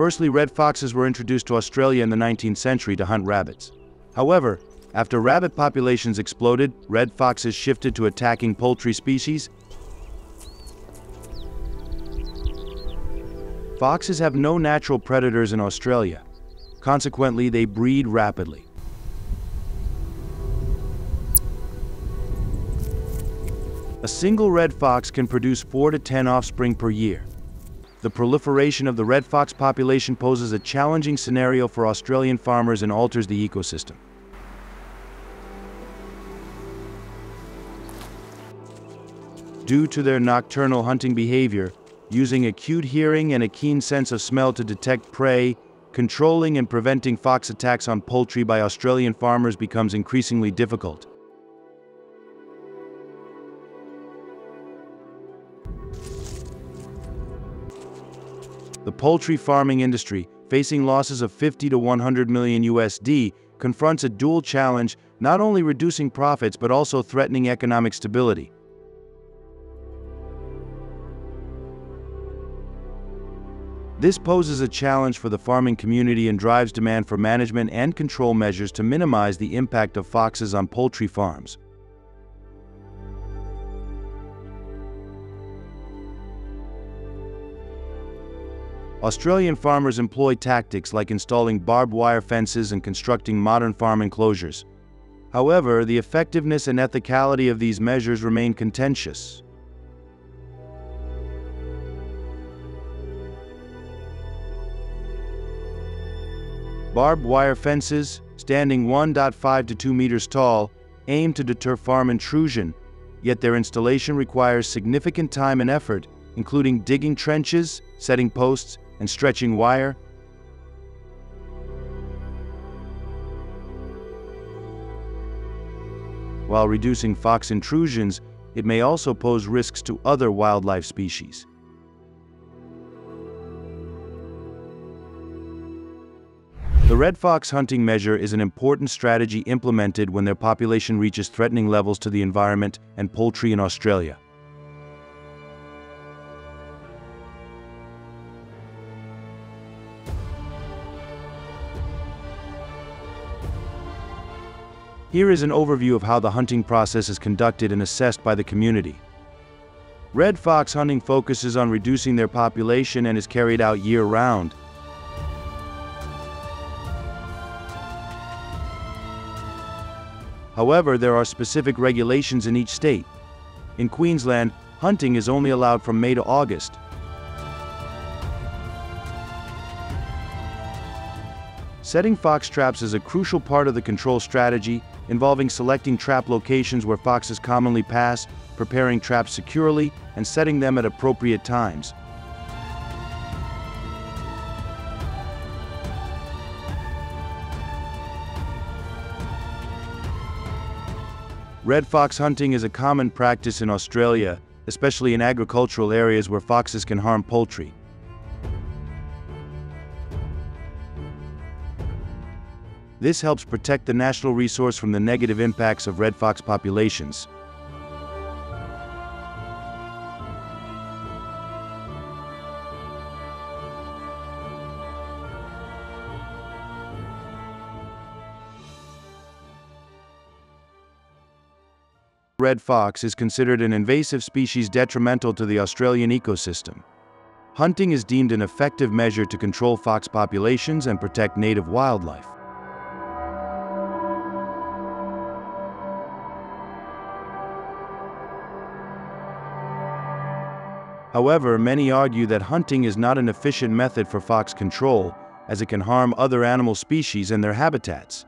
Firstly, red foxes were introduced to Australia in the 19th century to hunt rabbits. However, after rabbit populations exploded, red foxes shifted to attacking poultry species. Foxes have no natural predators in Australia. Consequently, they breed rapidly. A single red fox can produce 4 to 10 offspring per year. The proliferation of the red fox population poses a challenging scenario for Australian farmers and alters the ecosystem. Due to their nocturnal hunting behavior, using acute hearing and a keen sense of smell to detect prey, controlling and preventing fox attacks on poultry by Australian farmers becomes increasingly difficult. The poultry farming industry, facing losses of 50 to 100 million USD, confronts a dual challenge, not only reducing profits but also threatening economic stability. This poses a challenge for the farming community and drives demand for management and control measures to minimize the impact of foxes on poultry farms. Australian farmers employ tactics like installing barbed wire fences and constructing modern farm enclosures. However, the effectiveness and ethicality of these measures remain contentious. Barbed wire fences, standing 1.5 to 2 meters tall, aim to deter farm intrusion, yet their installation requires significant time and effort, including digging trenches, setting posts, and stretching wire. While reducing fox intrusions, it may also pose risks to other wildlife species. The red fox hunting measure is an important strategy implemented when their population reaches threatening levels to the environment and poultry in Australia. Here is an overview of how the hunting process is conducted and assessed by the community. Red fox hunting focuses on reducing their population and is carried out year-round. However, there are specific regulations in each state. In Queensland, hunting is only allowed from May to August. Setting fox traps is a crucial part of the control strategy, involving selecting trap locations where foxes commonly pass, preparing traps securely, and setting them at appropriate times. Red fox hunting is a common practice in Australia, especially in agricultural areas where foxes can harm poultry. This helps protect the national resource from the negative impacts of red fox populations. red fox is considered an invasive species detrimental to the Australian ecosystem. Hunting is deemed an effective measure to control fox populations and protect native wildlife. However, many argue that hunting is not an efficient method for fox control, as it can harm other animal species and their habitats.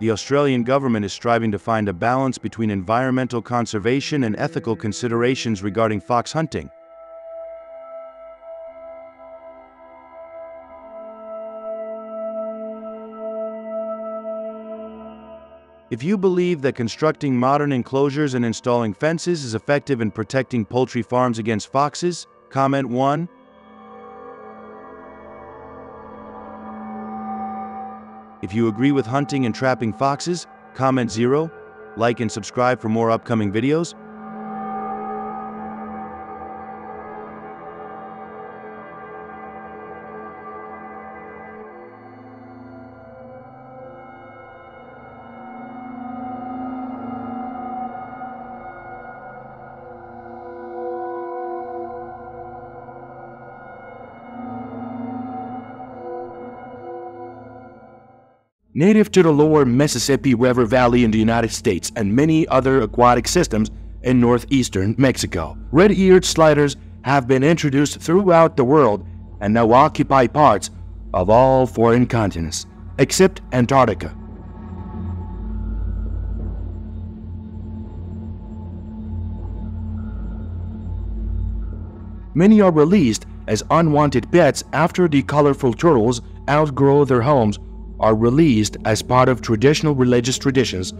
the Australian government is striving to find a balance between environmental conservation and ethical considerations regarding fox hunting. If you believe that constructing modern enclosures and installing fences is effective in protecting poultry farms against foxes, comment 1. If you agree with hunting and trapping foxes, comment zero, like and subscribe for more upcoming videos. Native to the lower Mississippi River Valley in the United States and many other aquatic systems in northeastern Mexico. Red-eared sliders have been introduced throughout the world and now occupy parts of all foreign continents, except Antarctica. Many are released as unwanted pets after the colorful turtles outgrow their homes are released as part of traditional religious traditions.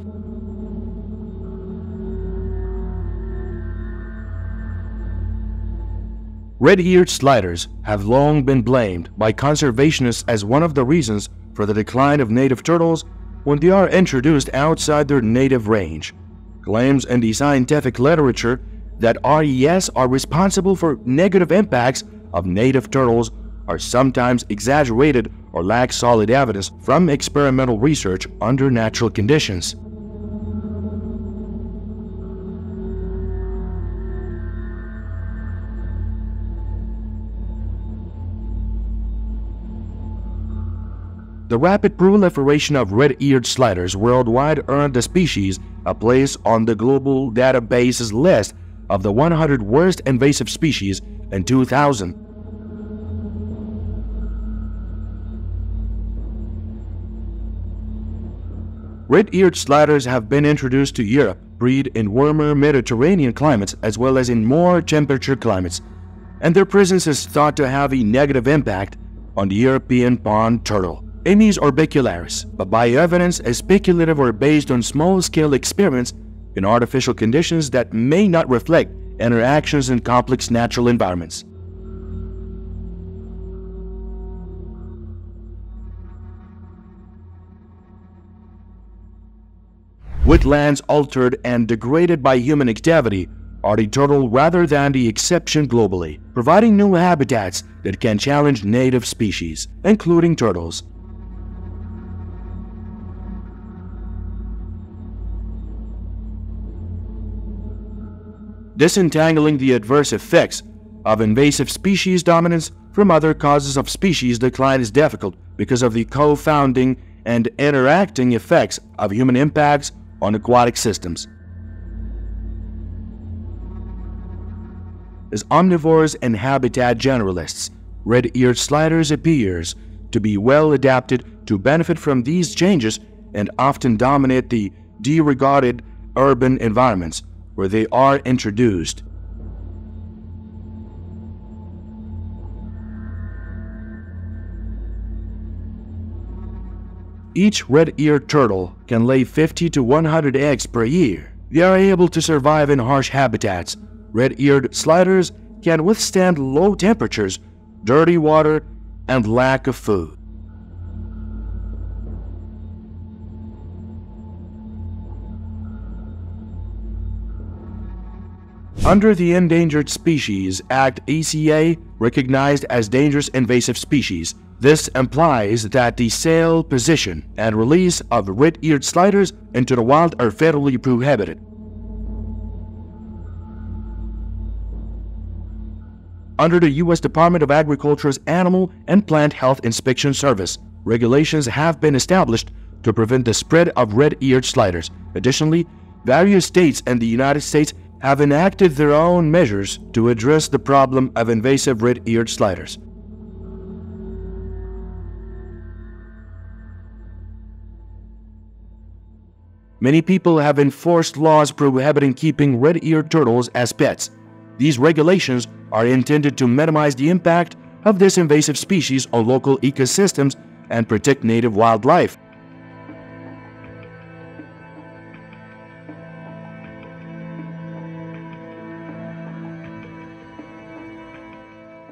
Red-eared sliders have long been blamed by conservationists as one of the reasons for the decline of native turtles when they are introduced outside their native range. Claims in the scientific literature that RES are responsible for negative impacts of native turtles are sometimes exaggerated or lack solid evidence from experimental research under natural conditions. The rapid proliferation of red-eared sliders worldwide earned the species a place on the global database's list of the 100 worst invasive species in 2000. Red-eared sliders have been introduced to Europe, breed in warmer Mediterranean climates as well as in more temperature climates, and their presence is thought to have a negative impact on the European pond turtle. Emys orbicularis, but by evidence is speculative or based on small-scale experiments in artificial conditions that may not reflect interactions in complex natural environments. Wetlands altered and degraded by human activity are turtle rather than the exception globally, providing new habitats that can challenge native species, including turtles. Disentangling the adverse effects of invasive species dominance from other causes of species decline is difficult because of the co-founding and interacting effects of human impacts on aquatic systems. As omnivores and habitat generalists, red-eared sliders appears to be well adapted to benefit from these changes and often dominate the deregarded urban environments where they are introduced. Each red-eared turtle can lay 50 to 100 eggs per year. They are able to survive in harsh habitats. Red-eared sliders can withstand low temperatures, dirty water, and lack of food. Under the Endangered Species Act ECA, recognized as dangerous invasive species, this implies that the sale, position, and release of red-eared sliders into the wild are federally prohibited. Under the U.S. Department of Agriculture's Animal and Plant Health Inspection Service, regulations have been established to prevent the spread of red-eared sliders. Additionally, various states and the United States have enacted their own measures to address the problem of invasive red-eared sliders. Many people have enforced laws prohibiting keeping red-eared turtles as pets. These regulations are intended to minimize the impact of this invasive species on local ecosystems and protect native wildlife.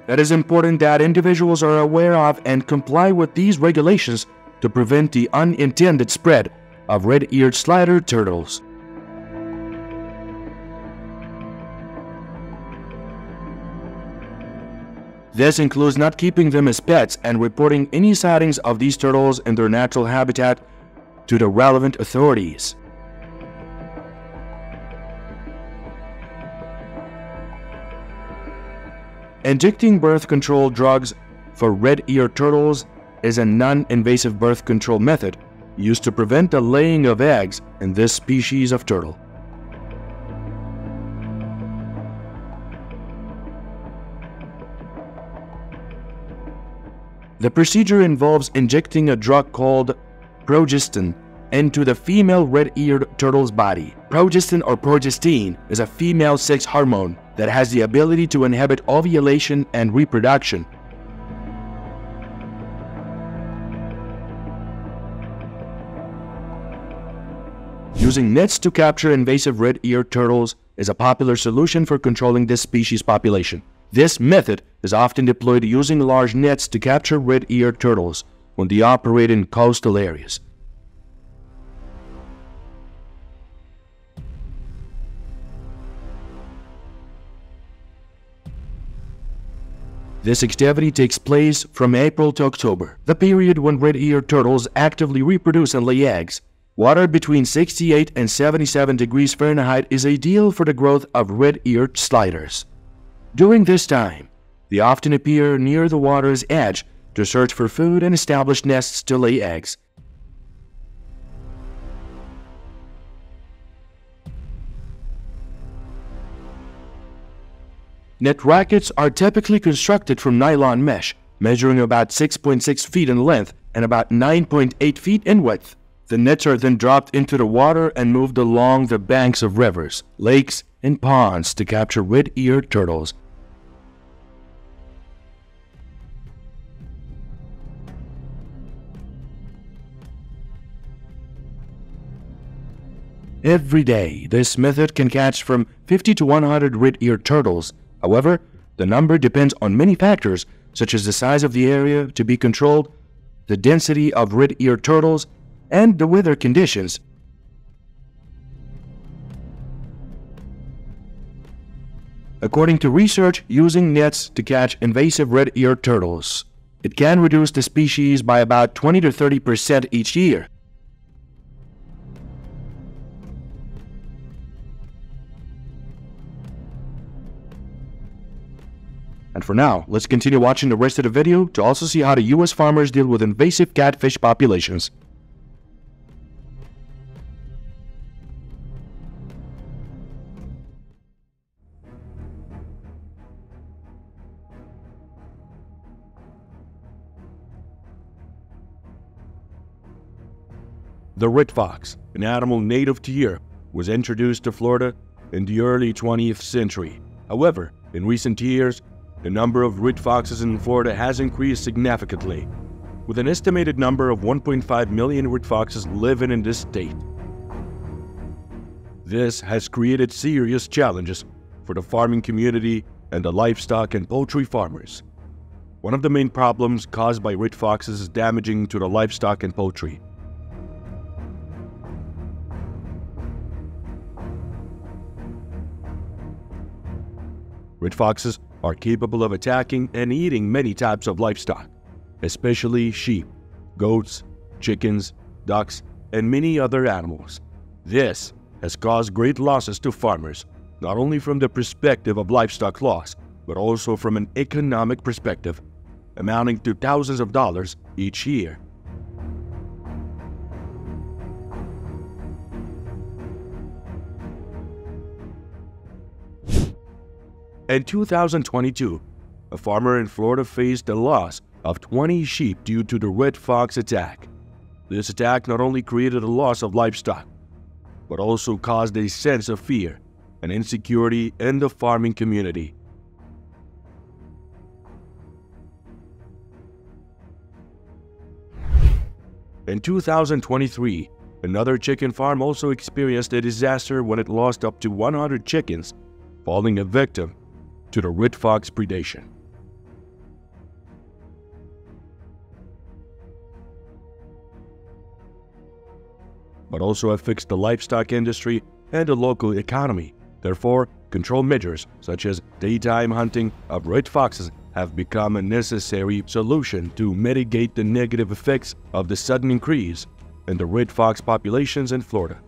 It is important that individuals are aware of and comply with these regulations to prevent the unintended spread of red-eared slider turtles. This includes not keeping them as pets and reporting any sightings of these turtles in their natural habitat to the relevant authorities. Injecting birth control drugs for red-eared turtles is a non-invasive birth control method used to prevent the laying of eggs in this species of turtle. The procedure involves injecting a drug called progestin into the female red-eared turtle's body. Progestin or progestine is a female sex hormone that has the ability to inhibit ovulation and reproduction. Using nets to capture invasive red-eared turtles is a popular solution for controlling this species population. This method is often deployed using large nets to capture red-eared turtles when they operate in coastal areas. This activity takes place from April to October, the period when red-eared turtles actively reproduce and lay eggs. Water between 68 and 77 degrees Fahrenheit is ideal for the growth of red-eared sliders. During this time, they often appear near the water's edge to search for food and establish nests to lay eggs. Net rackets are typically constructed from nylon mesh, measuring about 6.6 feet in length and about 9.8 feet in width. The nets are then dropped into the water and moved along the banks of rivers, lakes, and ponds to capture red-eared turtles. Every day, this method can catch from 50 to 100 red-eared turtles. However, the number depends on many factors such as the size of the area to be controlled, the density of red-eared turtles, and the weather conditions. According to research using nets to catch invasive red-eared turtles, it can reduce the species by about 20 to 30 percent each year. And for now, let's continue watching the rest of the video to also see how the US farmers deal with invasive catfish populations. The red fox, an animal native to Europe, was introduced to Florida in the early 20th century. However, in recent years, the number of red foxes in Florida has increased significantly, with an estimated number of 1.5 million red foxes living in this state. This has created serious challenges for the farming community and the livestock and poultry farmers. One of the main problems caused by red foxes is damaging to the livestock and poultry. Red foxes are capable of attacking and eating many types of livestock, especially sheep, goats, chickens, ducks, and many other animals. This has caused great losses to farmers, not only from the perspective of livestock loss, but also from an economic perspective, amounting to thousands of dollars each year. In 2022, a farmer in Florida faced the loss of 20 sheep due to the red fox attack. This attack not only created a loss of livestock, but also caused a sense of fear and insecurity in the farming community. In 2023, another chicken farm also experienced a disaster when it lost up to 100 chickens, falling a victim to the red fox predation. but also affects the livestock industry and the local economy. Therefore, control measures such as daytime hunting of red foxes have become a necessary solution to mitigate the negative effects of the sudden increase in the red fox populations in Florida.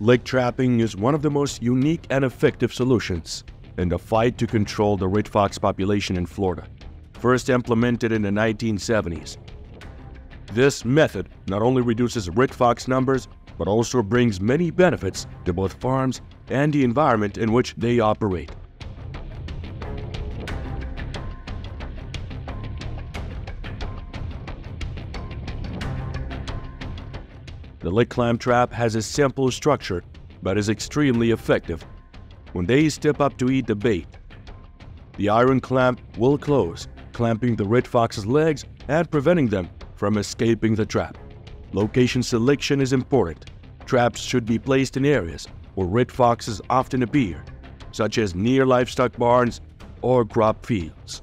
Lake trapping is one of the most unique and effective solutions in the fight to control the red fox population in Florida, first implemented in the 1970s. This method not only reduces red fox numbers, but also brings many benefits to both farms and the environment in which they operate. The lake clam trap has a simple structure, but is extremely effective. When they step up to eat the bait, the iron clamp will close, clamping the red fox's legs and preventing them from escaping the trap. Location selection is important. Traps should be placed in areas where red foxes often appear, such as near livestock barns or crop fields.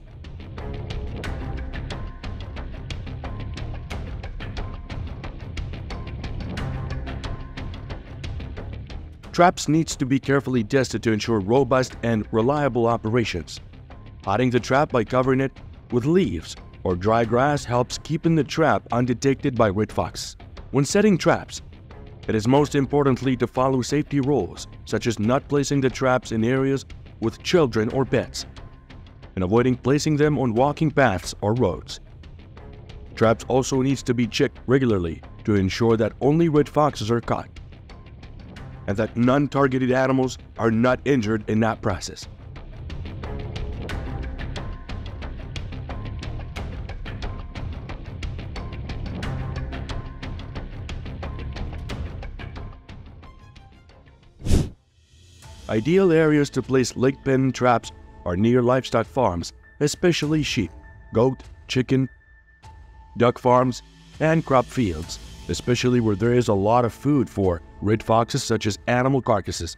Traps needs to be carefully tested to ensure robust and reliable operations. Hiding the trap by covering it with leaves or dry grass helps keeping the trap undetected by red fox. When setting traps, it is most importantly to follow safety rules, such as not placing the traps in areas with children or pets, and avoiding placing them on walking paths or roads. Traps also needs to be checked regularly to ensure that only red foxes are caught and that non-targeted animals are not injured in that process. Ideal areas to place lake pen traps are near livestock farms, especially sheep, goat, chicken, duck farms, and crop fields especially where there is a lot of food for red foxes such as animal carcasses.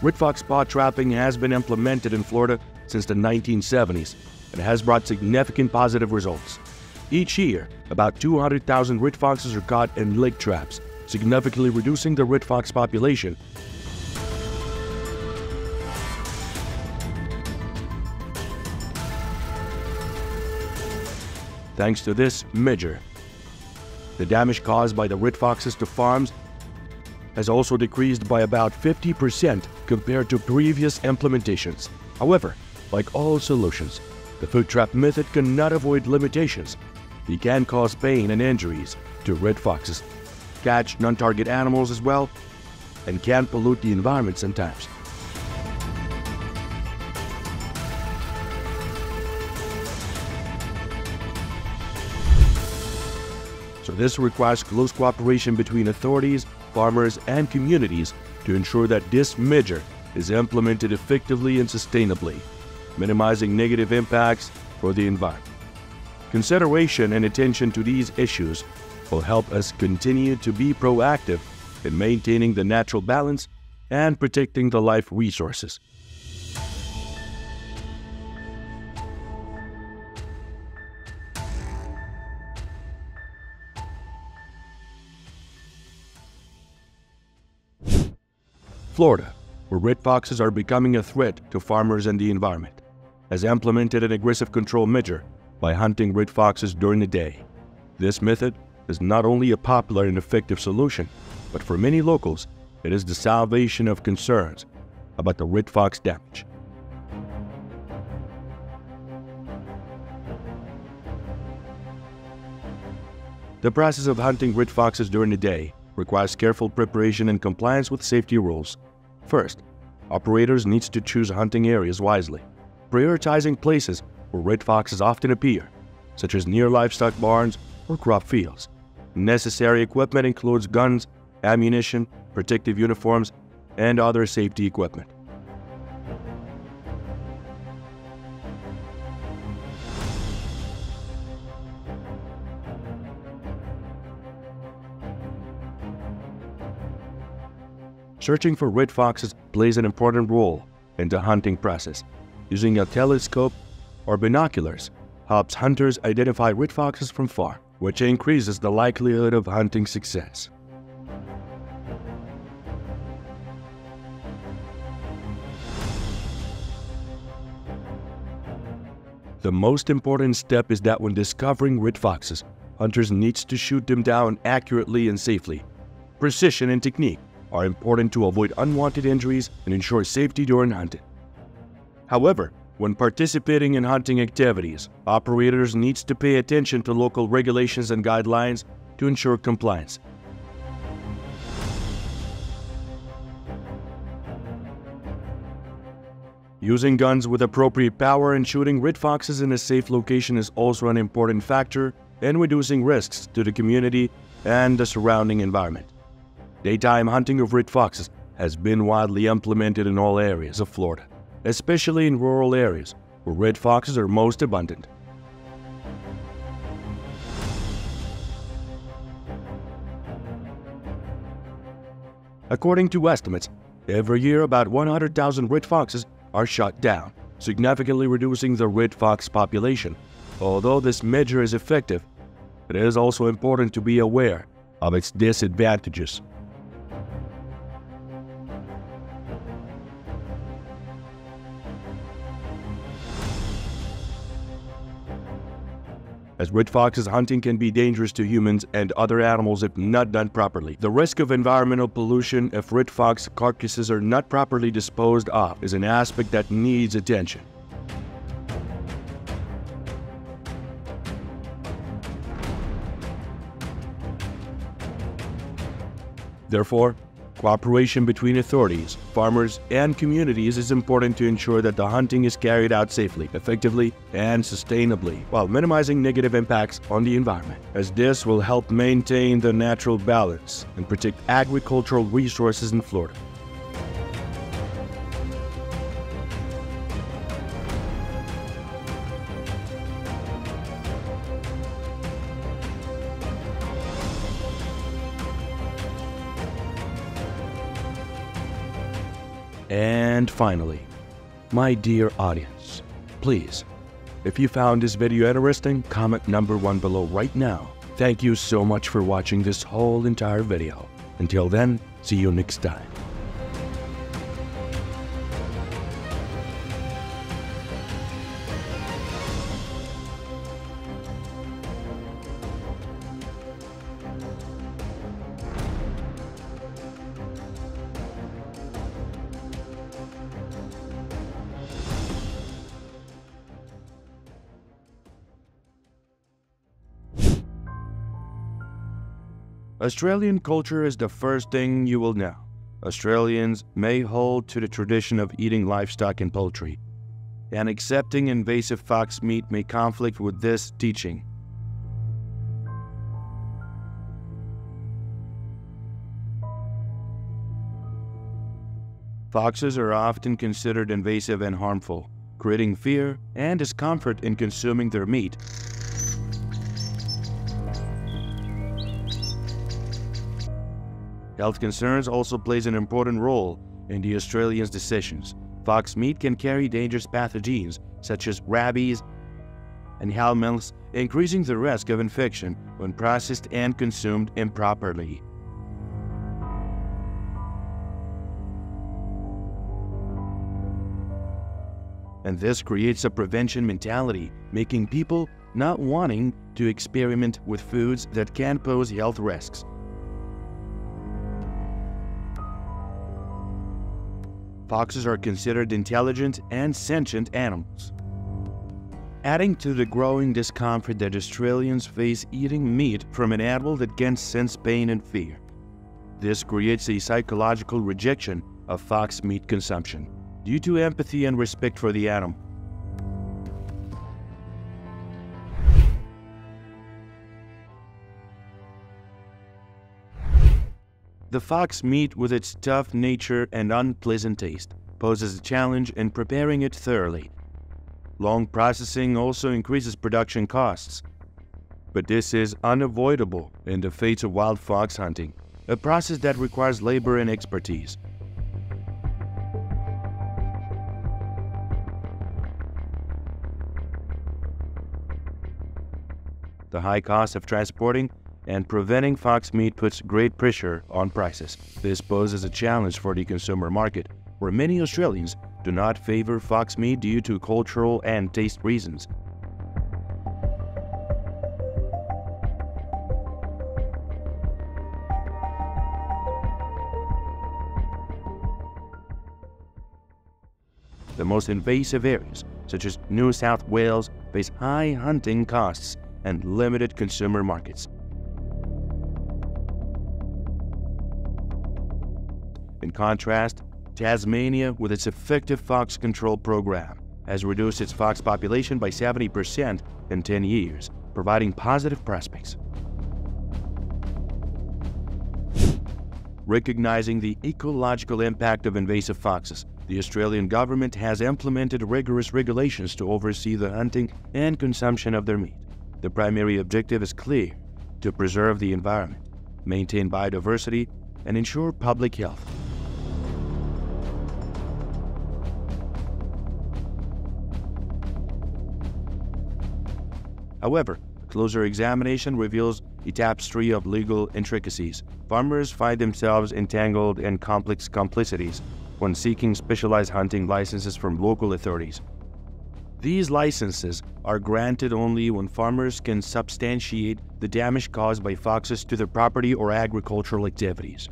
Red fox spot trapping has been implemented in Florida since the 1970s and has brought significant positive results. Each year, about 200,000 red foxes are caught in lake traps, significantly reducing the red fox population. Thanks to this measure, the damage caused by the red foxes to farms has also decreased by about 50% compared to previous implementations. However, like all solutions, the food trap method cannot avoid limitations. It can cause pain and injuries to red foxes catch non-target animals as well, and can pollute the environment sometimes. This requires close cooperation between authorities, farmers, and communities to ensure that this measure is implemented effectively and sustainably, minimizing negative impacts for the environment. Consideration and attention to these issues will help us continue to be proactive in maintaining the natural balance and protecting the life resources. Florida, where red foxes are becoming a threat to farmers and the environment, has implemented an aggressive control measure by hunting red foxes during the day. This method is not only a popular and effective solution, but for many locals, it is the salvation of concerns about the red fox damage. The process of hunting red foxes during the day requires careful preparation and compliance with safety rules. First, operators need to choose hunting areas wisely, prioritizing places where red foxes often appear, such as near livestock barns or crop fields. Necessary equipment includes guns, ammunition, protective uniforms, and other safety equipment. Searching for red foxes plays an important role in the hunting process. Using a telescope or binoculars helps hunters identify red foxes from far, which increases the likelihood of hunting success. The most important step is that when discovering red foxes, hunters needs to shoot them down accurately and safely. Precision and technique are important to avoid unwanted injuries and ensure safety during hunting. However, when participating in hunting activities, operators needs to pay attention to local regulations and guidelines to ensure compliance. Using guns with appropriate power and shooting red foxes in a safe location is also an important factor in reducing risks to the community and the surrounding environment. Daytime hunting of red foxes has been widely implemented in all areas of Florida, especially in rural areas where red foxes are most abundant. According to estimates, every year about 100,000 red foxes are shot down, significantly reducing the red fox population. Although this measure is effective, it is also important to be aware of its disadvantages. As red foxes hunting can be dangerous to humans and other animals if not done properly. The risk of environmental pollution if red fox carcasses are not properly disposed of is an aspect that needs attention. Therefore, Cooperation between authorities, farmers, and communities is important to ensure that the hunting is carried out safely, effectively, and sustainably, while minimizing negative impacts on the environment, as this will help maintain the natural balance and protect agricultural resources in Florida. And finally, my dear audience, please, if you found this video interesting, comment number one below right now. Thank you so much for watching this whole entire video. Until then, see you next time. Australian culture is the first thing you will know. Australians may hold to the tradition of eating livestock and poultry, and accepting invasive fox meat may conflict with this teaching. Foxes are often considered invasive and harmful, creating fear and discomfort in consuming their meat, Health concerns also plays an important role in the Australians' decisions. Fox meat can carry dangerous pathogens such as rabies and helminths, increasing the risk of infection when processed and consumed improperly. And this creates a prevention mentality, making people not wanting to experiment with foods that can pose health risks. Foxes are considered intelligent and sentient animals. Adding to the growing discomfort that Australians face eating meat from an animal that can sense pain and fear. This creates a psychological rejection of fox meat consumption due to empathy and respect for the animal. The fox meat, with its tough nature and unpleasant taste, poses a challenge in preparing it thoroughly. Long processing also increases production costs. But this is unavoidable in the fate of wild fox hunting, a process that requires labor and expertise. The high cost of transporting and preventing fox meat puts great pressure on prices. This poses a challenge for the consumer market, where many Australians do not favor fox meat due to cultural and taste reasons. The most invasive areas, such as New South Wales, face high hunting costs and limited consumer markets. In contrast, Tasmania, with its effective fox control program, has reduced its fox population by 70% in 10 years, providing positive prospects. Recognizing the ecological impact of invasive foxes, the Australian government has implemented rigorous regulations to oversee the hunting and consumption of their meat. The primary objective is clear to preserve the environment, maintain biodiversity, and ensure public health. However, closer examination reveals a tapestry of legal intricacies. Farmers find themselves entangled in complex complicities when seeking specialized hunting licenses from local authorities. These licenses are granted only when farmers can substantiate the damage caused by foxes to their property or agricultural activities.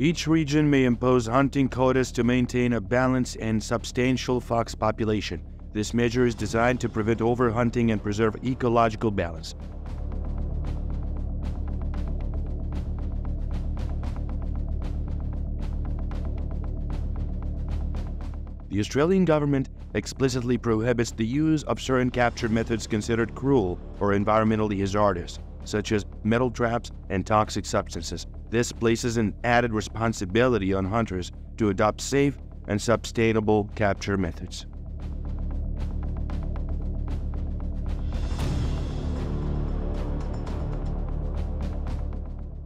Each region may impose hunting quotas to maintain a balanced and substantial fox population. This measure is designed to prevent overhunting and preserve ecological balance. The Australian government explicitly prohibits the use of certain capture methods considered cruel or environmentally hazardous, such as metal traps and toxic substances. This places an added responsibility on hunters to adopt safe and sustainable capture methods.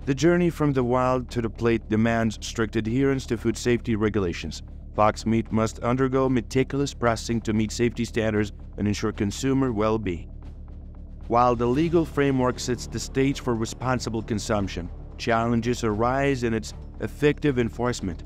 The journey from the wild to the plate demands strict adherence to food safety regulations. Fox meat must undergo meticulous processing to meet safety standards and ensure consumer well-being. While the legal framework sets the stage for responsible consumption, challenges arise in its effective enforcement.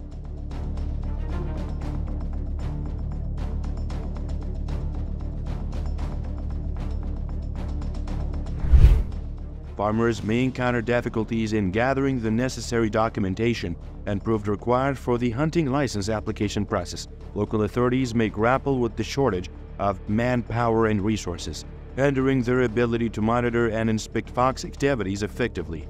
Farmers may encounter difficulties in gathering the necessary documentation and proved required for the hunting license application process. Local authorities may grapple with the shortage of manpower and resources, hindering their ability to monitor and inspect fox activities effectively.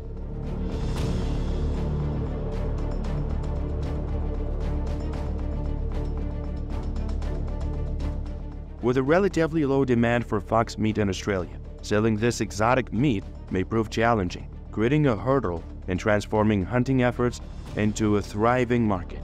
With a relatively low demand for fox meat in Australia, selling this exotic meat may prove challenging, creating a hurdle in transforming hunting efforts into a thriving market.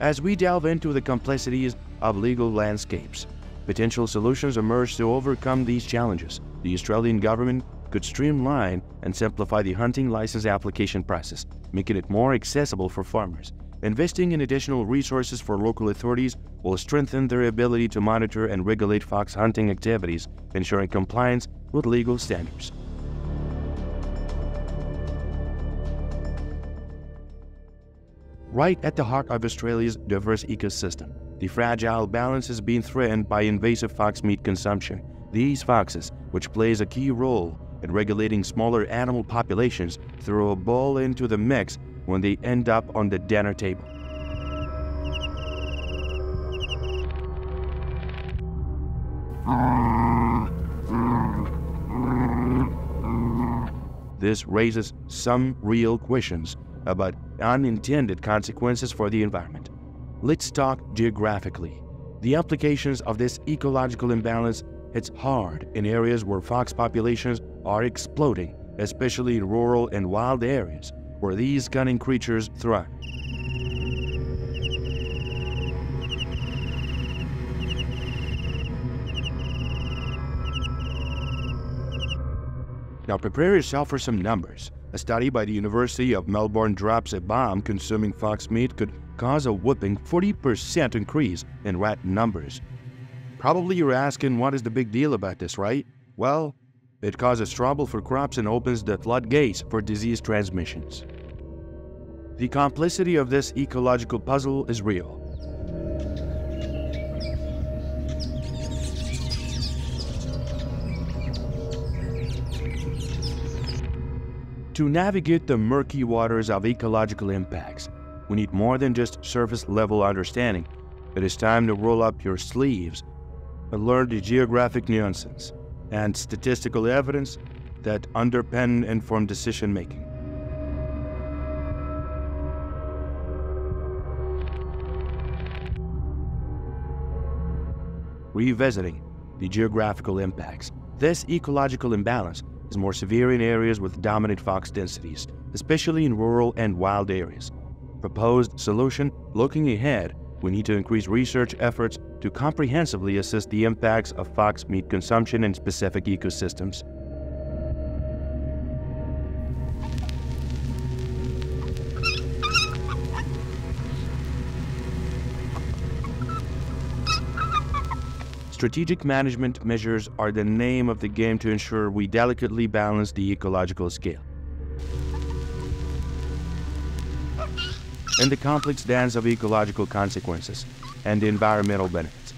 As we delve into the complexities of legal landscapes, potential solutions emerge to overcome these challenges. The Australian government could streamline and simplify the hunting license application process, making it more accessible for farmers. Investing in additional resources for local authorities will strengthen their ability to monitor and regulate fox hunting activities, ensuring compliance with legal standards. Right at the heart of Australia's diverse ecosystem, the fragile balance is being threatened by invasive fox meat consumption. These foxes, which plays a key role and regulating smaller animal populations throw a ball into the mix when they end up on the dinner table. This raises some real questions about unintended consequences for the environment. Let's talk geographically. The implications of this ecological imbalance hits hard in areas where fox populations are exploding, especially in rural and wild areas where these cunning creatures thrive. Now prepare yourself for some numbers. A study by the University of Melbourne drops a bomb consuming fox meat could cause a whooping 40% increase in rat numbers. Probably you're asking what is the big deal about this, right? Well, it causes trouble for crops and opens the floodgates for disease transmissions. The complicity of this ecological puzzle is real. To navigate the murky waters of ecological impacts, we need more than just surface level understanding. It is time to roll up your sleeves and learn the geographic nuances and statistical evidence that underpin informed decision making. Revisiting the geographical impacts. This ecological imbalance is more severe in areas with dominant fox densities, especially in rural and wild areas. Proposed solution Looking ahead, we need to increase research efforts to comprehensively assess the impacts of fox meat consumption in specific ecosystems. Strategic management measures are the name of the game to ensure we delicately balance the ecological scale. In the complex dance of ecological consequences and environmental benefits.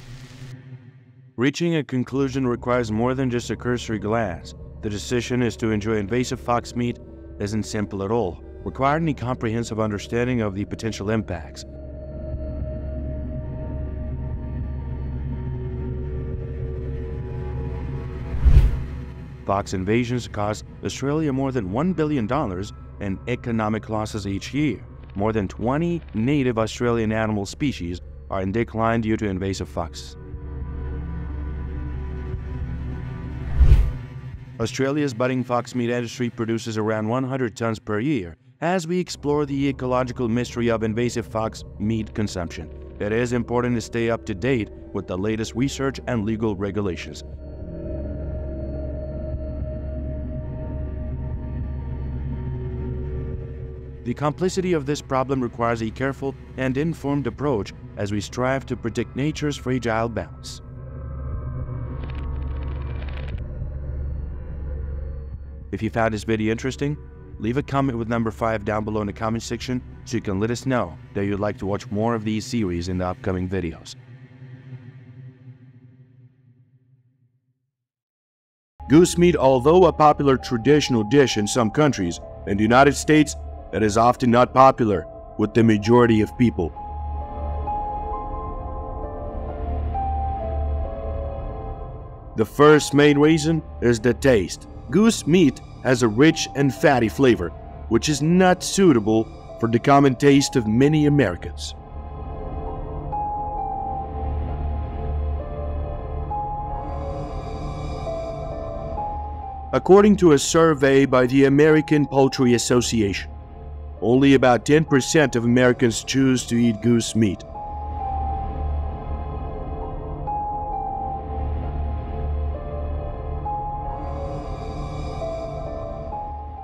Reaching a conclusion requires more than just a cursory glance. The decision is to enjoy invasive fox meat isn't simple at all, requiring a comprehensive understanding of the potential impacts Fox invasions cost Australia more than $1 billion in economic losses each year. More than 20 native Australian animal species are in decline due to invasive foxes. Australia's budding fox meat industry produces around 100 tons per year. As we explore the ecological mystery of invasive fox meat consumption, it is important to stay up to date with the latest research and legal regulations. The complicity of this problem requires a careful and informed approach as we strive to predict nature's fragile balance. If you found this video interesting, leave a comment with number 5 down below in the comment section so you can let us know that you'd like to watch more of these series in the upcoming videos. Goose meat, although a popular traditional dish in some countries, in the United States, that is often not popular with the majority of people. The first main reason is the taste. Goose meat has a rich and fatty flavor, which is not suitable for the common taste of many Americans. According to a survey by the American Poultry Association, only about 10% of Americans choose to eat goose meat.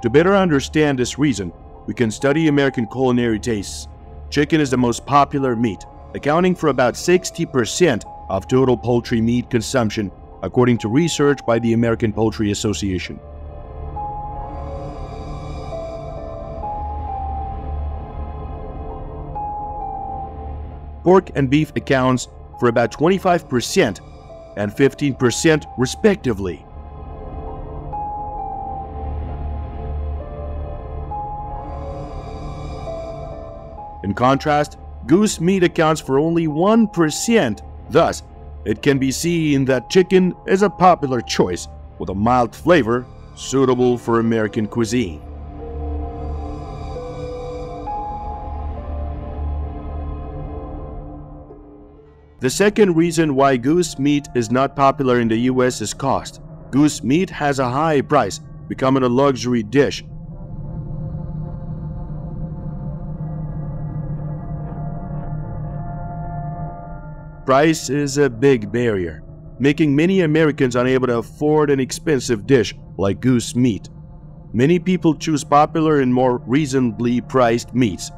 To better understand this reason, we can study American culinary tastes. Chicken is the most popular meat, accounting for about 60% of total poultry meat consumption, according to research by the American Poultry Association. Pork and beef accounts for about 25% and 15% respectively. In contrast, goose meat accounts for only 1%. Thus, it can be seen that chicken is a popular choice with a mild flavor suitable for American cuisine. The second reason why goose meat is not popular in the US is cost. Goose meat has a high price, becoming a luxury dish. Price is a big barrier. making many Americans unable to afford an expensive dish like goose meat. Many people choose popular and more reasonably priced meats.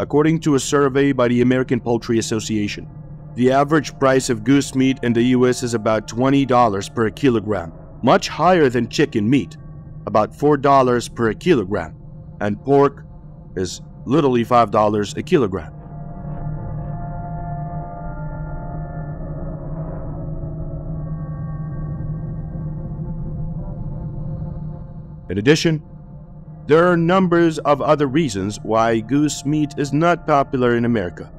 According to a survey by the American Poultry Association, the average price of goose meat in the US is about $20 per kilogram, much higher than chicken meat, about $4 per kilogram, and pork is literally $5 a kilogram. In addition, there are numbers of other reasons why goose meat is not popular in America.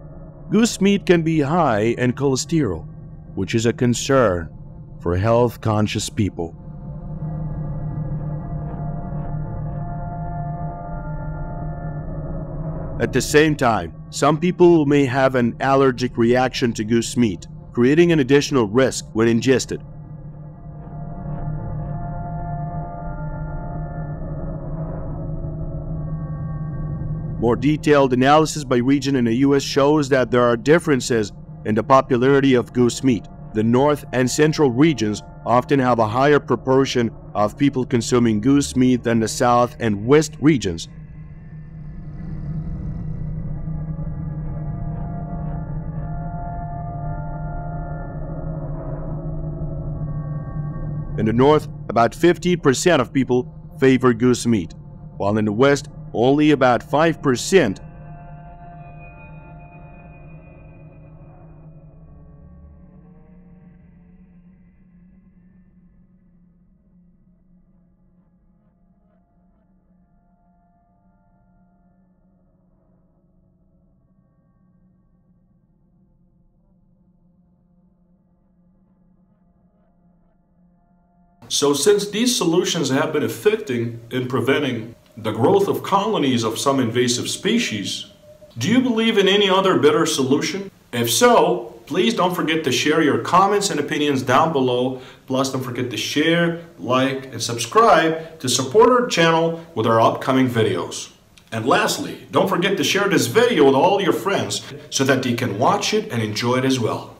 Goose meat can be high in cholesterol, which is a concern for health conscious people. At the same time, some people may have an allergic reaction to goose meat, creating an additional risk when ingested. More detailed analysis by region in the US shows that there are differences in the popularity of goose meat. The north and central regions often have a higher proportion of people consuming goose meat than the south and west regions. In the north, about 50% of people favor goose meat, while in the west, only about 5% So since these solutions have been effective in preventing the growth of colonies of some invasive species, do you believe in any other better solution? If so, please don't forget to share your comments and opinions down below. Plus, don't forget to share, like, and subscribe to support our channel with our upcoming videos. And lastly, don't forget to share this video with all your friends so that they can watch it and enjoy it as well.